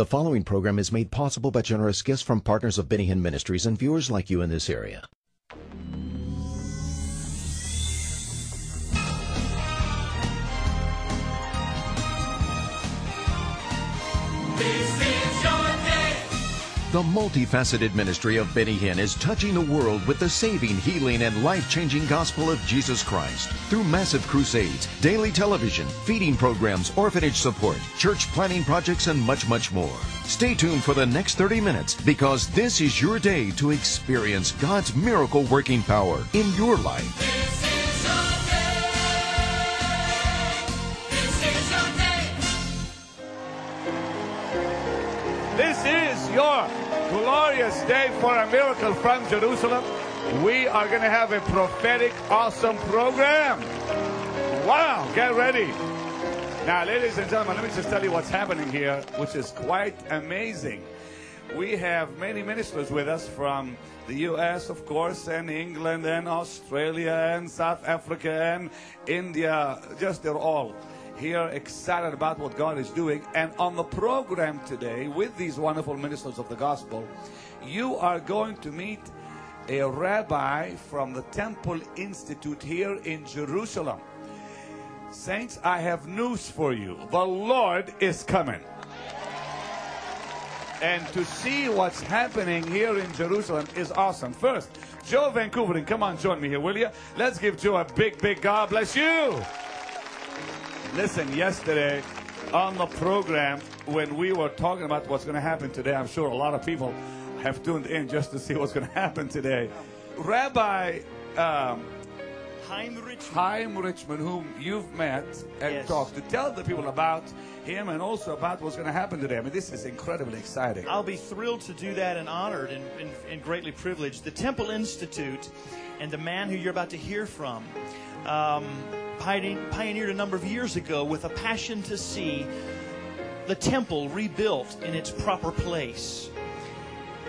The following program is made possible by generous gifts from partners of Benny Hinn Ministries and viewers like you in this area. The multifaceted ministry of Benny Hinn is touching the world with the saving, healing, and life-changing gospel of Jesus Christ through massive crusades, daily television, feeding programs, orphanage support, church planning projects, and much, much more. Stay tuned for the next 30 minutes because this is your day to experience God's miracle working power in your life. Your glorious day for a miracle from Jerusalem. We are going to have a prophetic, awesome program. Wow, get ready. Now, ladies and gentlemen, let me just tell you what's happening here, which is quite amazing. We have many ministers with us from the US, of course, and England, and Australia, and South Africa, and India. Just they're all here excited about what God is doing. And on the program today, with these wonderful ministers of the gospel, you are going to meet a rabbi from the Temple Institute here in Jerusalem. Saints, I have news for you. The Lord is coming. And to see what's happening here in Jerusalem is awesome. First, Joe Van Koevering, come on, join me here, will you? Let's give Joe a big, big God bless you. Listen, yesterday on the program, when we were talking about what's going to happen today, I'm sure a lot of people have tuned in just to see what's going to happen today. Rabbi um. Chaim Richman, whom you've met and Yes. talked to, tell the people about him and also about what's going to happen today. I mean, this is incredibly exciting. I'll be thrilled to do that and honored and, and, and greatly privileged. The Temple Institute and the man who you're about to hear from um, pioneered, a number of years ago with a passion to see the temple rebuilt in its proper place.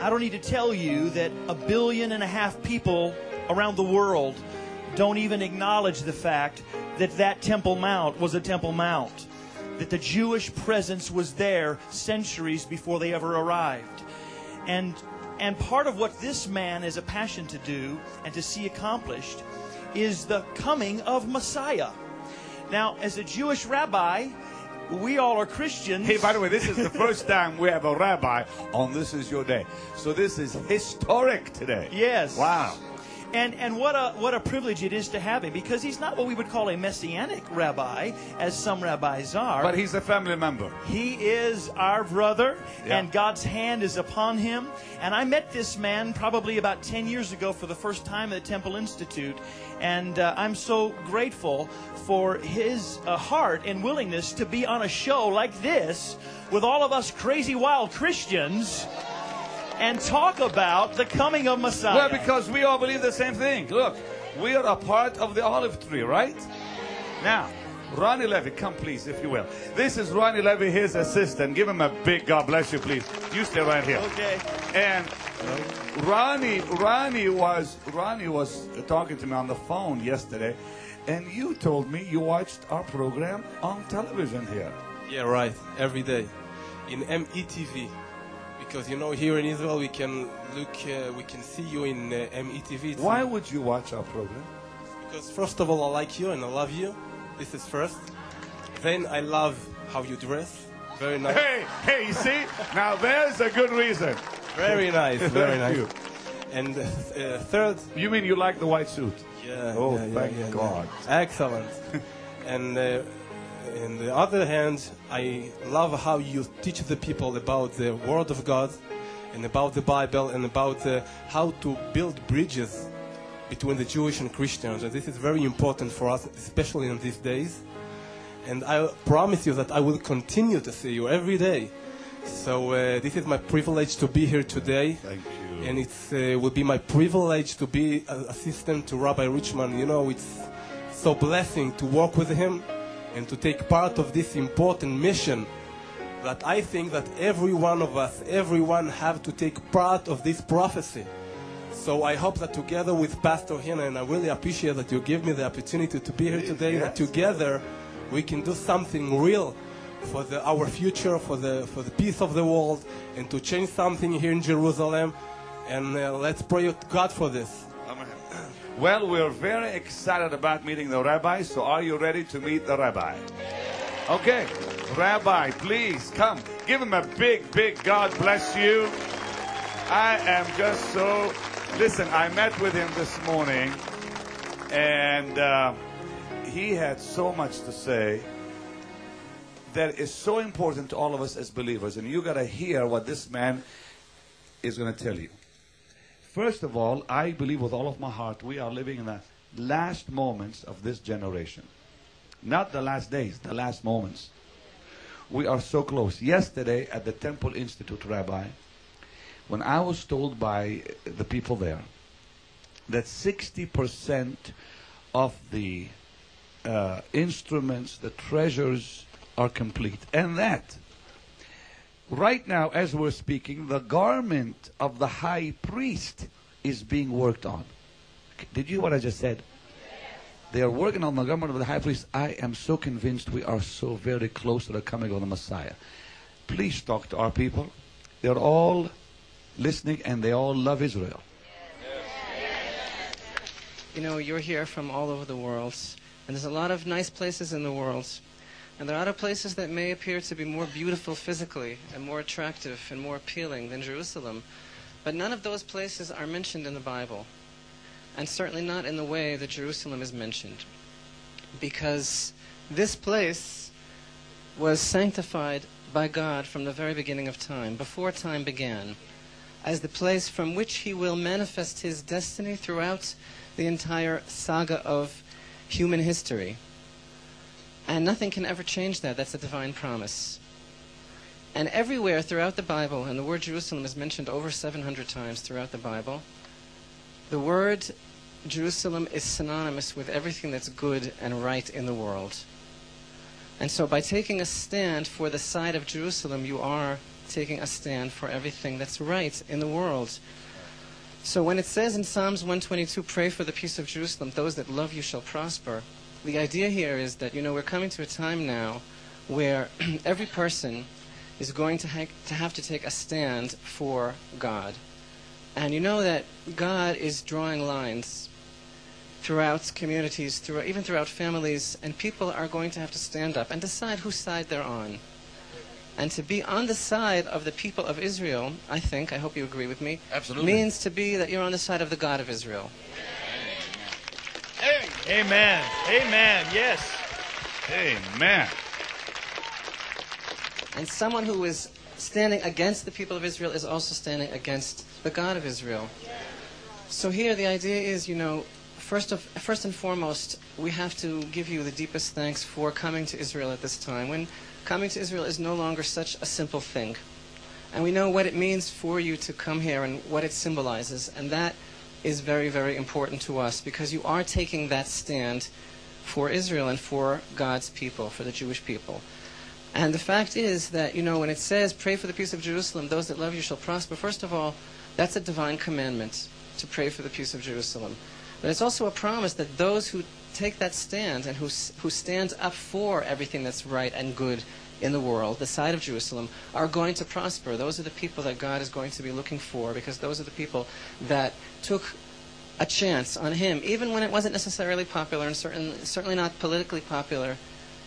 I don't need to tell you that a billion and a half people around the world don't even acknowledge the fact that that Temple Mount was a Temple Mount, that the Jewish presence was there centuries before they ever arrived. And and part of what this man has a passion to do and to see accomplished is the coming of Messiah. Now, as a Jewish rabbi, we all are Christians. Hey, by the way, this is the first time we have a rabbi on This Is Your Day. So this is historic today. Yes. Wow. And and what a what a privilege it is to have him because he's not what we would call a messianic rabbi, as some rabbis are. But he's a family member. he is our brother, Yeah. and God's hand is upon him. And I met this man probably about 10 years ago for the first time at the Temple Institute. And uh, I'm so grateful for his uh, heart and willingness to be on a show like this with all of us crazy wild Christians and talk about the coming of Messiah. Well, because we all believe the same thing. Look, we are a part of the olive tree, right? Now, Ronny Levy, come please, if you will. This is Ronny Levy, his assistant. Give him a big God bless you, please. You stay right here. Okay. And Ronny, Ronny was Ronny was talking to me on the phone yesterday, and you told me you watched our program on television here. Yeah, right. Every day in METV, because you know here in Israel we can look, uh, we can see you in uh, METV. It's Why would you watch our program? Because first of all, I like you and I love you. This is first. Then I love how you dress. Very nice. Hey, hey, you see? Now there's a good reason. Very nice. Very nice. you. And uh, third, You mean you like the white suit? yeah. Oh, yeah, yeah, thank yeah, yeah. God. Excellent. and uh, on the other hand, I love how you teach the people about the Word of God and about the Bible and about uh, how to build bridges between the Jewish and Christians. And this is very important for us, especially in these days. And I promise you that I will continue to see you every day. So uh, this is my privilege to be here today. Thank you. And it uh, will be my privilege to be an assistant to Rabbi Richman. You know, it's so blessing to work with him and to take part of this important mission that I think that every one of us, everyone have to take part of this prophecy. So I hope that together with Pastor Hina, and I really appreciate that you give me the opportunity to be here today, that together we can do something real for the, our future, for the, for the peace of the world, and to change something here in Jerusalem. And uh, let's pray to God for this. Amen. Well, we're very excited about meeting the rabbi, so are you ready to meet the rabbi? Okay, Rabbi, please come. Give him a big, big God bless you. I am just so. Listen, I met with him this morning, and uh, he had so much to say that is so important to all of us as believers. And you got to hear what this man is going to tell you. First of all, I believe with all of my heart we are living in the last moments of this generation. Not the last days, the last moments. We are so close. Yesterday at the Temple Institute, Rabbi, when I was told by the people there that 60% of the uh, instruments, the treasures are complete, and that right now, as we're speaking, the garment of the high priest is being worked on. Did you hear what I just said? They are working on the garment of the high priest. I am so convinced we are so very close to the coming of the Messiah. Please talk to our people. They're all listening and they all love Israel. You know, you're here from all over the world, and there's a lot of nice places in the world. And there are other places that may appear to be more beautiful physically and more attractive and more appealing than Jerusalem. But none of those places are mentioned in the Bible. And certainly not in the way that Jerusalem is mentioned. Because this place was sanctified by God from the very beginning of time, before time began, as the place from which He will manifest His destiny throughout the entire saga of human history. And nothing can ever change that. That's a divine promise. And everywhere throughout the Bible, and the word Jerusalem is mentioned over 700 times throughout the Bible, the word Jerusalem is synonymous with everything that's good and right in the world. And so by taking a stand for the side of Jerusalem, you are taking a stand for everything that's right in the world. So when it says in Psalms 122, pray for the peace of Jerusalem, those that love you shall prosper, the idea here is that, you know, we're coming to a time now where every person is going to, ha- to have to take a stand for God. And you know that God is drawing lines throughout communities, throughout, even throughout families, and people are going to have to stand up and decide whose side they're on. And to be on the side of the people of Israel, I think, I hope you agree with me, Absolutely. means to be that you're on the side of the God of Israel. Amen. Amen. Yes. Amen. And someone who is standing against the people of Israel is also standing against the God of Israel. So here the idea is, you know, first of first and foremost, we have to give you the deepest thanks for coming to Israel at this time when coming to Israel is no longer such a simple thing. And we know what it means for you to come here and what it symbolizes, and that is very, very important to us because you are taking that stand for Israel and for God's people, for the Jewish people. And the fact is that, you know, when it says, pray for the peace of Jerusalem, those that love you shall prosper, first of all, that's a divine commandment to pray for the peace of Jerusalem. But it's also a promise that those who take that stand and who, who stand up for everything that's right and good in the world, the side of Jerusalem, are going to prosper. Those are the people that God is going to be looking for because those are the people that took a chance on Him, even when it wasn't necessarily popular and certain, certainly not politically popular,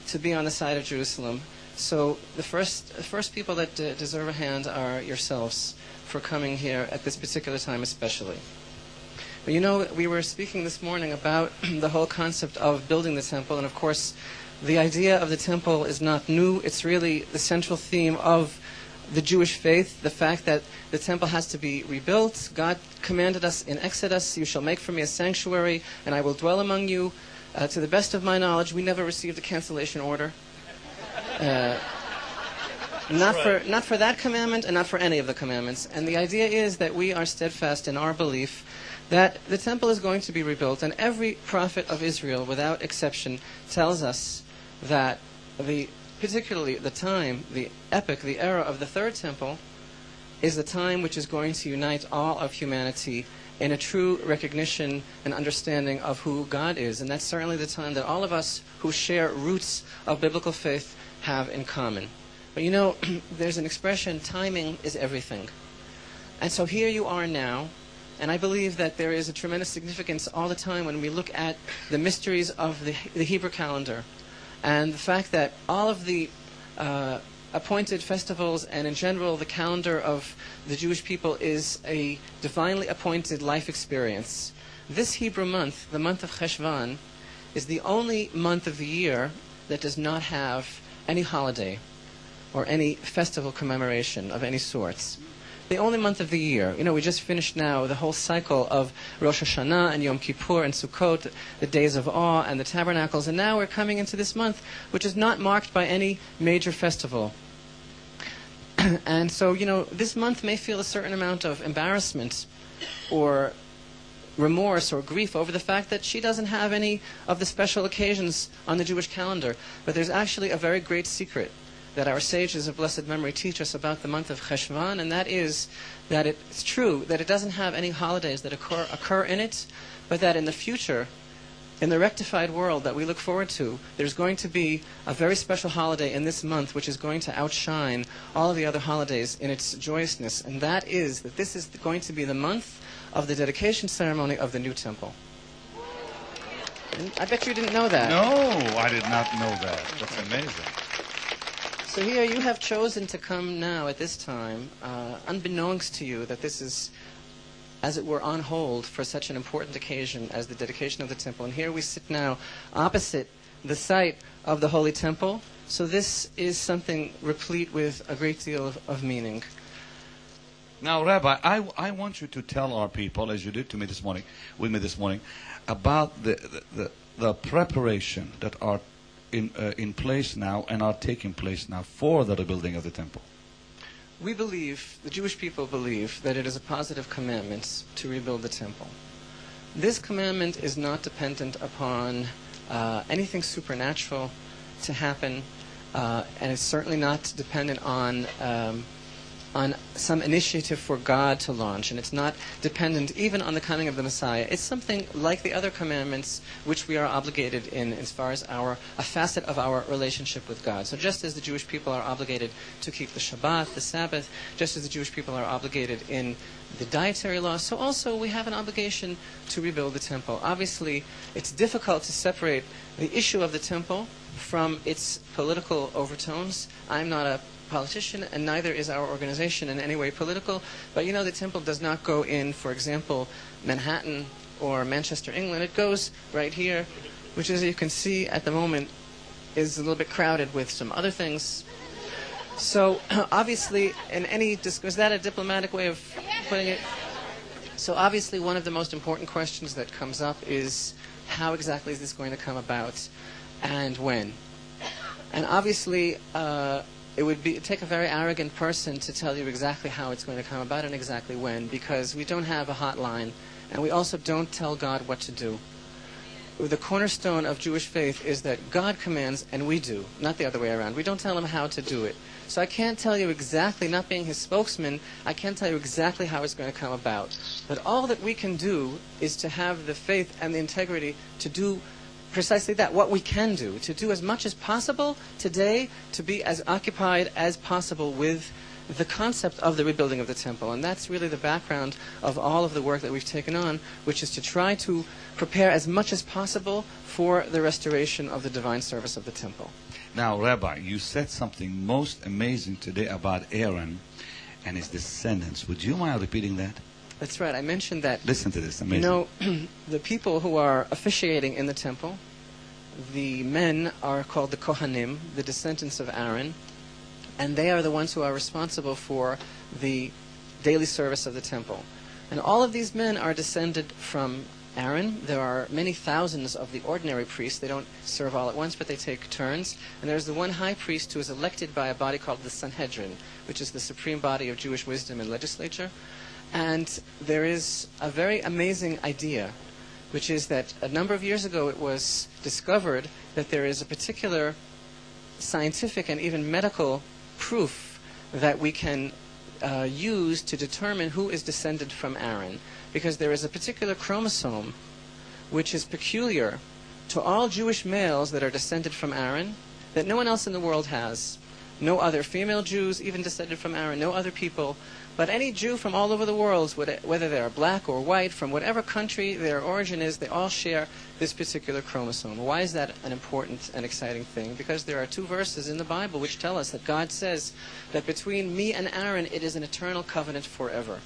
to be on the side of Jerusalem. So the first, the first people that deserve a hand are yourselves for coming here at this particular time, especially. But you know, we were speaking this morning about the whole concept of building the temple, and of course, the idea of the temple is not new. It's really the central theme of the Jewish faith, the fact that the temple has to be rebuilt. God commanded us in Exodus, You shall make for me a sanctuary, and I will dwell among you. Uh, to the best of my knowledge, we never received a cancellation order. Uh, not for not for that commandment and not for any of the commandments. And the idea is that we are steadfast in our belief that the temple is going to be rebuilt, and every prophet of Israel, without exception, tells us that the particularly the time, the epoch, the era of the third temple, is the time which is going to unite all of humanity in a true recognition and understanding of who God is. And that's certainly the time that all of us who share roots of biblical faith have in common. But you know, there's an expression timing is everything. And so here you are now, and I believe that there is a tremendous significance all the time when we look at the mysteries of the, the Hebrew calendar and the fact that all of the uh, appointed festivals and in general the calendar of the Jewish people is a divinely appointed life experience. This Hebrew month, the month of Cheshvan, is the only month of the year that does not have any holiday or any festival commemoration of any sorts. The only month of the year. You know, we just finished now the whole cycle of Rosh Hashanah and Yom Kippur and Sukkot, the days of awe and the tabernacles, and now we're coming into this month, which is not marked by any major festival. and so, you know, this month may feel a certain amount of embarrassment or remorse or grief over the fact that she doesn't have any of the special occasions on the Jewish calendar. But there's actually a very great secret that our sages of blessed memory teach us about the month of Cheshvan, and that is that it's true that it doesn't have any holidays that occur, occur in it, but that in the future, in the rectified world that we look forward to, there's going to be a very special holiday in this month which is going to outshine all of the other holidays in its joyousness, and that is that this is going to be the month of the dedication ceremony of the new temple. I bet you didn't know that. No, I did not know that. That's amazing. So here you have chosen to come now at this time, uh, unbeknownst to you that this is, as it were, on hold for such an important occasion as the dedication of the temple. And here we sit now opposite the site of the Holy Temple. So this is something replete with a great deal of, of meaning. Now, Rabbi, I, I want you to tell our people, as you did to me this morning, with me this morning, about the, the, the, the preparation that are in, uh, in place now and are taking place now for the rebuilding of the temple. We believe, the Jewish people believe, that it is a positive commandment to rebuild the temple. This commandment is not dependent upon uh, anything supernatural to happen, uh, and it's certainly not dependent on um, on some initiative for God to launch, and it's not dependent even on the coming of the Messiah. It's something like the other commandments which we are obligated in as far as our a facet of our relationship with God. So just as the Jewish people are obligated to keep the Shabbat, the Sabbath, just as the Jewish people are obligated in the dietary laws, so also we have an obligation to rebuild the temple. Obviously, it's difficult to separate the issue of the temple from its political overtones. I'm not a politician, and neither is our organization in any way political. But you know, the temple does not go in, for example, Manhattan or Manchester, England. It goes right here, which, as you can see at the moment, is a little bit crowded with some other things. So, obviously, in any is that a diplomatic way of putting it? So, obviously, one of the most important questions that comes up is how exactly is this going to come about, and when? And obviously, uh, it would be take a very arrogant person to tell you exactly how it's going to come about and exactly when, because we don't have a hotline, and we also don't tell God what to do. The cornerstone of Jewish faith is that God commands and we do, not the other way around. We don't tell him how to do it. So I can't tell you exactly, not being his spokesman, I can't tell you exactly how it's going to come about. But all that we can do is to have the faith and the integrity to do precisely that, what we can do, to do as much as possible today, to be as occupied as possible with the concept of the rebuilding of the temple. And that's really the background of all of the work that we've taken on, which is to try to prepare as much as possible for the restoration of the divine service of the temple. Now, Rabbi, you said something most amazing today about Aaron and his descendants. Would you mind repeating that? That's right. I mentioned that. Listen to this. Amazing. You know, the people who are officiating in the temple, the men are called the Kohanim, the descendants of Aaron, and they are the ones who are responsible for the daily service of the temple. And all of these men are descended from Aaron. There are many thousands of the ordinary priests. They don't serve all at once, but they take turns. And there's the one high priest who is elected by a body called the Sanhedrin, which is the supreme body of Jewish wisdom and legislature. And there is a very amazing idea, which is that a number of years ago it was discovered that there is a particular scientific and even medical proof that we can uh, to determine who is descended from Aaron, because there is a particular chromosome which is peculiar to all Jewish males that are descended from Aaron that no one else in the world has. No other female Jews, even descended from Aaron, no other people. But any Jew from all over the world, whether they are black or white, from whatever country their origin is, they all share this particular chromosome. Why is that an important and exciting thing? Because there are two verses in the Bible which tell us that God says that between me and Aaron it is an eternal covenant forever.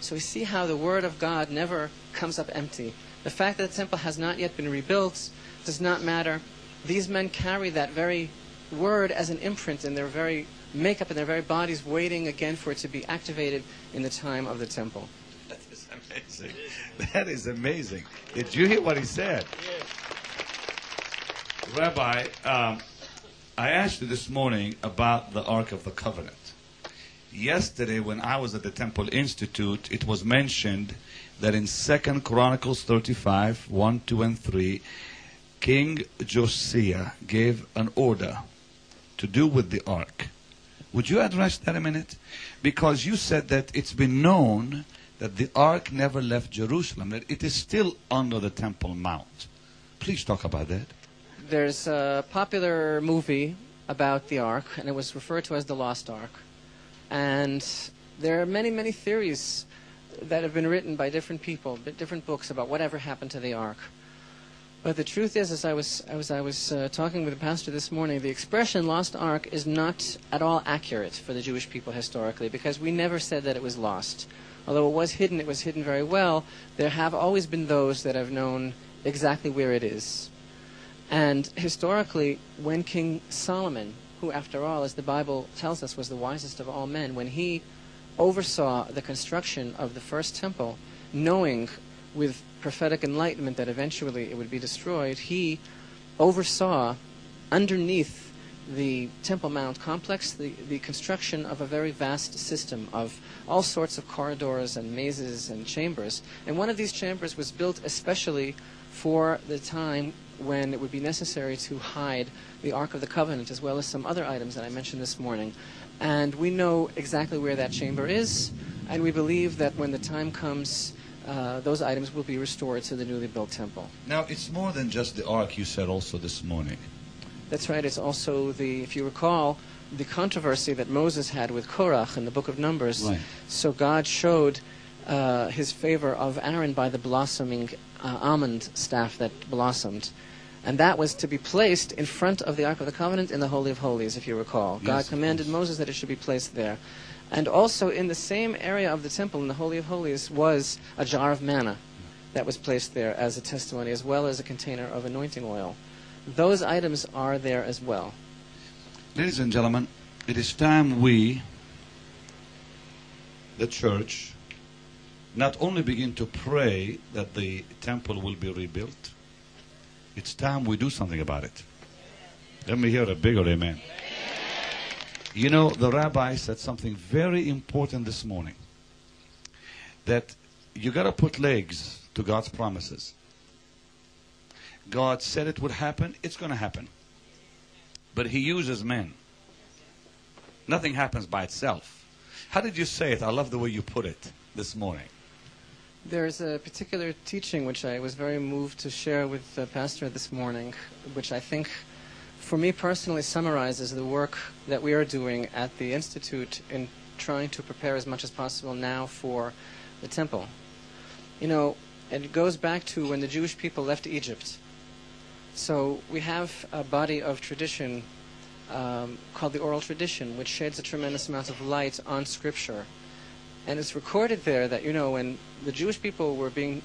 So we see how the Word of God never comes up empty. The fact that the temple has not yet been rebuilt does not matter. These men carry that very word as an imprint in their very makeup in their very bodies, waiting again for it to be activated in the time of the temple. That is amazing. That is amazing. Did you hear what he said? Yes. Rabbi, um, I asked you this morning about the Ark of the Covenant. Yesterday, when I was at the Temple Institute, it was mentioned that in Second Chronicles 35, 1, 2, and 3, King Josiah gave an order to do with the ark. Would you address that a minute? Because you said that it's been known that the ark never left Jerusalem, that it is still under the Temple Mount. Please talk about that. There's a popular movie about the ark, and it was referred to as the Lost Ark. And there are many, many theories that have been written by different people, different books about whatever happened to the ark. But the truth is, as I was, as I was uh, talking with the pastor this morning, the expression lost ark is not at all accurate for the Jewish people historically because we never said that it was lost. Although it was hidden, it was hidden very well. There have always been those that have known exactly where it is. And historically, when King Solomon, who after all, as the Bible tells us, was the wisest of all men, when he oversaw the construction of the first temple, knowing with prophetic enlightenment that eventually it would be destroyed, he oversaw underneath the Temple Mount complex the, the construction of a very vast system of all sorts of corridors and mazes and chambers. And one of these chambers was built especially for the time when it would be necessary to hide the Ark of the Covenant as well as some other items that I mentioned this morning. And we know exactly where that chamber is, and we believe that when the time comes, uh, those items will be restored to the newly built temple. Now, it's more than just the ark, you said also this morning. That's right. It's also the, if you recall, the controversy that Moses had with Korach in the book of Numbers. Right. So God showed uh, his favor of Aaron by the blossoming uh, almond staff that blossomed. And that was to be placed in front of the Ark of the Covenant in the Holy of Holies, if you recall. Yes, God commanded Moses that it should be placed there. And also in the same area of the temple, in the Holy of Holies, was a jar of manna that was placed there as a testimony, as well as a container of anointing oil. Those items are there as well. Ladies and gentlemen, it is time we, the church, not only begin to pray that the temple will be rebuilt, it's time we do something about it. Let me hear a bigger amen. You know, the rabbi said something very important this morning that you got to put legs to God's promises. God said it would happen, it's going to happen. But He uses men. Nothing happens by itself. How did you say it? I love the way you put it this morning. There's a particular teaching which I was very moved to share with the pastor this morning, which I think, for me personally, summarizes the work that we are doing at the Institute in trying to prepare as much as possible now for the temple. You know, it goes back to when the Jewish people left Egypt. So we have a body of tradition um, called the oral tradition, which sheds a tremendous amount of light on Scripture and it's recorded there that, you know, when the Jewish people were being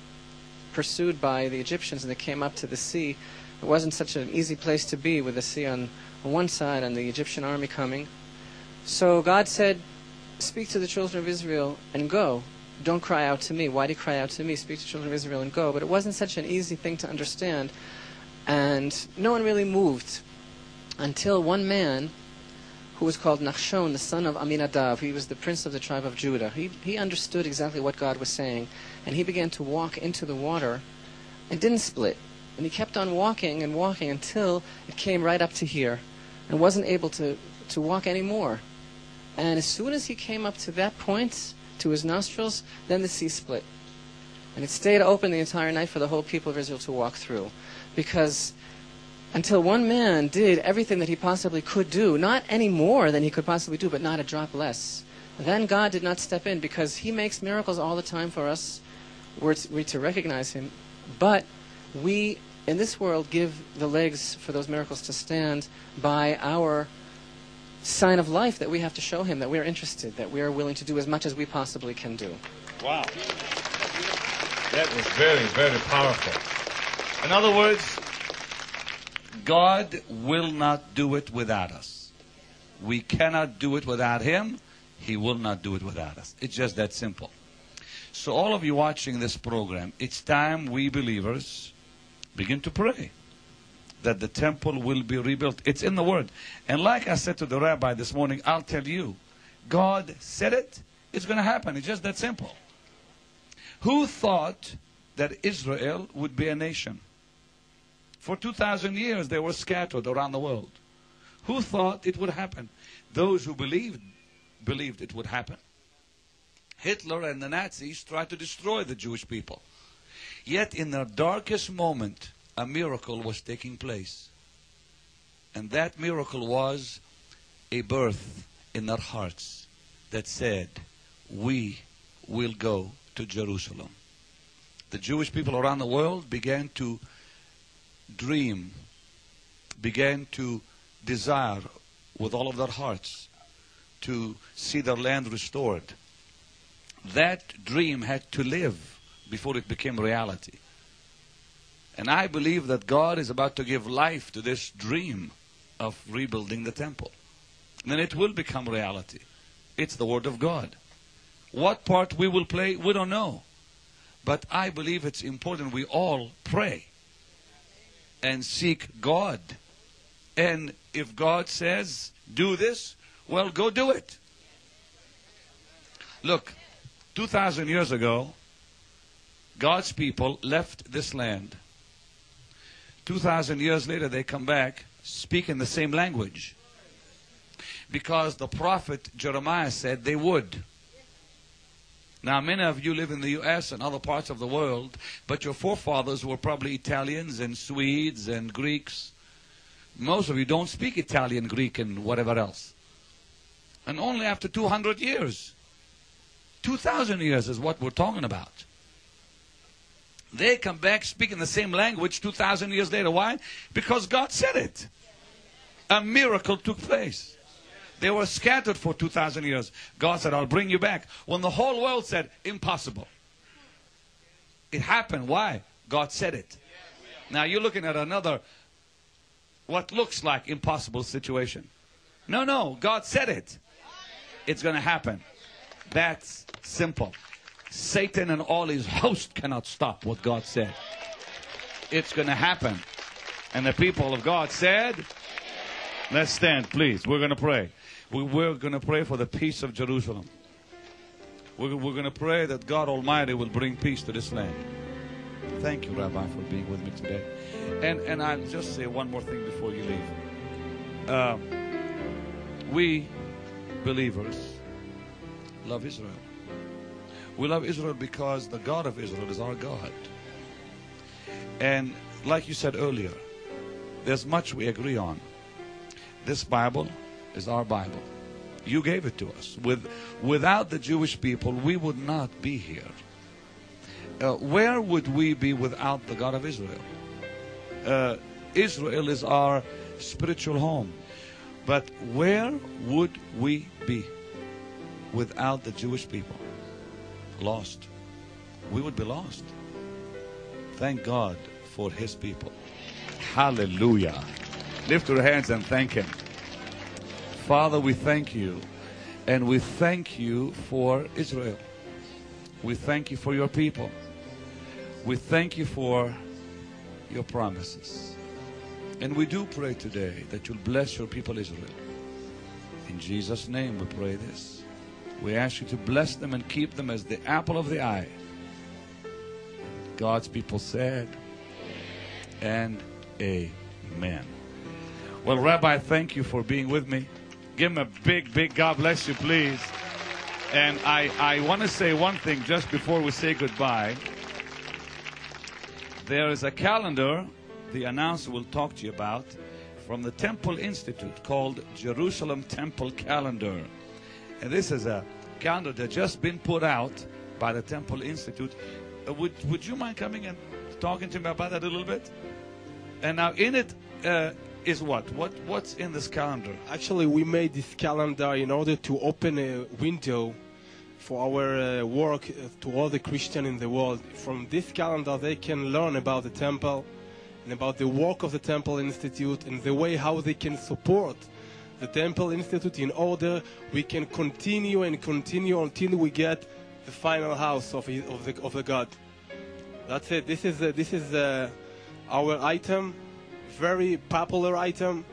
pursued by the Egyptians and they came up to the sea, it wasn't such an easy place to be with the sea on, on one side and the Egyptian army coming. So God said, Speak to the children of Israel and go. Don't cry out to me. Why do you cry out to me? Speak to the children of Israel and go. But it wasn't such an easy thing to understand. And no one really moved until one man who was called Nachshon, the son of Aminadab. He was the prince of the tribe of Judah. He, he understood exactly what God was saying, and he began to walk into the water and didn't split. And he kept on walking and walking until it came right up to here and wasn't able to, to walk anymore. And as soon as he came up to that point, to his nostrils, then the sea split. And it stayed open the entire night for the whole people of Israel to walk through. Because until one man did everything that he possibly could do, not any more than he could possibly do, but not a drop less, then God did not step in because he makes miracles all the time for us. We're to, we're to recognize him. But we, in this world, give the legs for those miracles to stand by our sign of life that we have to show him that we're interested, that we are willing to do as much as we possibly can do. Wow. That was very, very powerful. In other words, God will not do it without us. We cannot do it without Him. He will not do it without us. It's just that simple. So, all of you watching this program, it's time we believers begin to pray that the temple will be rebuilt. It's in the Word. And like I said to the rabbi this morning, I'll tell you, God said it, it's going to happen. It's just that simple. Who thought that Israel would be a nation? For 2,000 years they were scattered around the world. Who thought it would happen? Those who believed believed it would happen. Hitler and the Nazis tried to destroy the Jewish people. Yet in their darkest moment, a miracle was taking place. And that miracle was a birth in their hearts that said, We will go to Jerusalem. The Jewish people around the world began to dream, began to desire with all of their hearts to see their land restored. That dream had to live before it became reality. And I believe that God is about to give life to this dream of rebuilding the temple. And then it will become reality. It's the Word of God. What part we will play, we don't know. But I believe it's important we all pray and seek God. And if God says, do this, well, go do it. Look, 2,000 years ago, God's people left this land. 2,000 years later, they come back speaking the same language. Because the prophet Jeremiah said they would. Now, many of you live in the U.S. and other parts of the world, but your forefathers were probably Italians and Swedes and Greeks. Most of you don't speak Italian, Greek, and whatever else. And only after 200 years, 2,000 years is what we're talking about. They come back speaking the same language 2,000 years later. Why? Because God said it. A miracle took place. They were scattered for 2,000 years. God said, I'll bring you back. When the whole world said, impossible. It happened. Why? God said it. Now you're looking at another, what looks like impossible situation. No, no, God said it. It's going to happen. That's simple. Satan and all his host cannot stop what God said. It's going to happen. And the people of God said, Let's stand, please. We're going to pray. We, we're going to pray for the peace of Jerusalem. We're, we're going to pray that God Almighty will bring peace to this land. Thank you, Rabbi, for being with me today. And, and I'll just say one more thing before you leave. Uh, we believers love Israel. We love Israel because the God of Israel is our God. And like you said earlier, there's much we agree on. This Bible is our Bible. You gave it to us. With, without the Jewish people, we would not be here. Uh, where would we be without the God of Israel? Uh, Israel is our spiritual home. But where would we be without the Jewish people? Lost. We would be lost. Thank God for His people. Hallelujah. Lift your hands and thank Him. Father, we thank you. And we thank you for Israel. We thank you for your people. We thank you for your promises. And we do pray today that you'll bless your people Israel. In Jesus' name we pray this. We ask you to bless them and keep them as the apple of the eye. God's people said, and amen. Well, Rabbi, thank you for being with me. Give him a big, big God bless you, please. And I, I want to say one thing just before we say goodbye. There is a calendar the announcer will talk to you about from the Temple Institute called Jerusalem Temple Calendar. And this is a calendar that just been put out by the Temple Institute. Uh, would, would you mind coming and talking to me about that a little bit? And now in it uh, is what? What what's in this calendar? Actually, we made this calendar in order to open a window for our uh, work uh, to all the Christians in the world. From this calendar, they can learn about the temple and about the work of the Temple Institute and the way how they can support the Temple Institute in order we can continue and continue until we get the final house of, his, of, the, of the God. That's it. This is, uh, this is uh, our item, very popular item.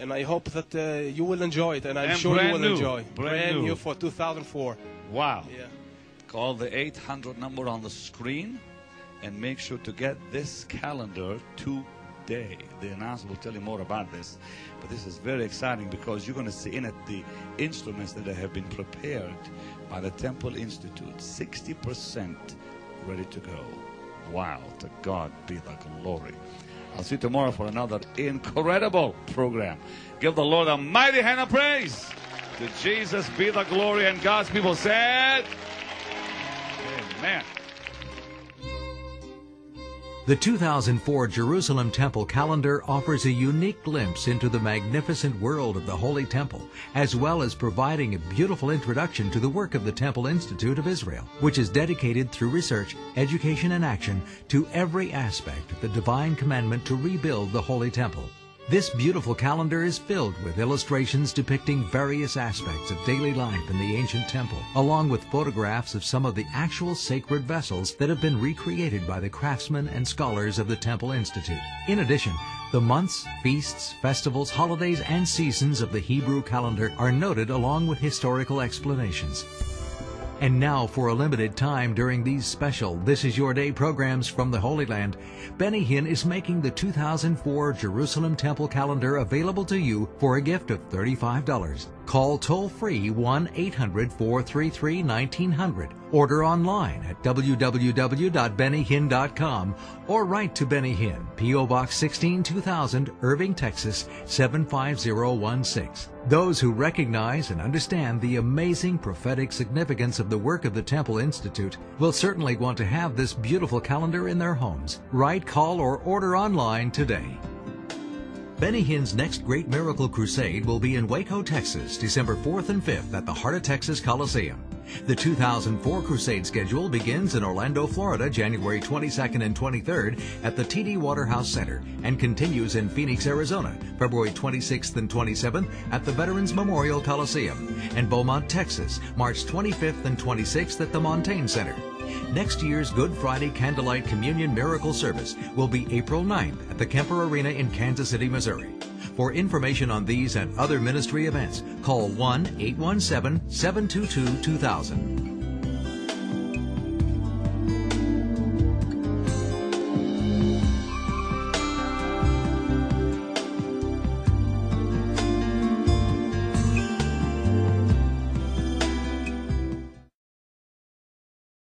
And I hope that uh, you will enjoy it, and I'm And sure you will new. enjoy. Brand new. new for 2004. Wow. Yeah. Call the 800 number on the screen and make sure to get this calendar The announcer will tell you more about this. But this is very exciting because you're going to see in it the instruments that have been prepared by the Temple Institute. 60% ready to go. Wow. To God be the glory. I'll see you tomorrow for another incredible program. Give the Lord a mighty hand of praise. To Jesus be the glory. And God's people said, Amen. The 2004 Jerusalem Temple calendar offers a unique glimpse into the magnificent world of the Holy Temple, as well as providing a beautiful introduction to the work of the Temple Institute of Israel, which is dedicated through research, education, and action to every aspect of the divine commandment to rebuild the Holy Temple. This beautiful calendar is filled with illustrations depicting various aspects of daily life in the ancient temple, along with photographs of some of the actual sacred vessels that have been recreated by the craftsmen and scholars of the Temple Institute. In addition, the months, feasts, festivals, holidays, and seasons of the Hebrew calendar are noted along with historical explanations. And now, for a limited time during these special This Is Your Day programs from the Holy Land, Benny Hinn is making the 2004 Jerusalem Temple calendar available to you for a gift of $35. Call toll free 1 800 433 1900. Order online at www.bennyhinn.com or write to Benny Hinn, P.O. Box 16 2000, Irving, Texas 75016. Those who recognize and understand the amazing prophetic significance of the work of the Temple Institute will certainly want to have this beautiful calendar in their homes. Write, call, or order online today. Benny Hinn's next Great Miracle Crusade will be in Waco, Texas, December 4th and 5th at the Heart of Texas Coliseum. The 2004 Crusade schedule begins in Orlando, Florida, January 22nd and 23rd at the TD Waterhouse Center and continues in Phoenix, Arizona, February 26th and 27th at the Veterans Memorial Coliseum, and Beaumont, Texas, March 25th and 26th at the Montagne Center. Next year's Good Friday Candlelight Communion Miracle Service will be April 9th at the Kemper Arena in Kansas City, Missouri. For information on these and other ministry events, call 1 817 722 2000.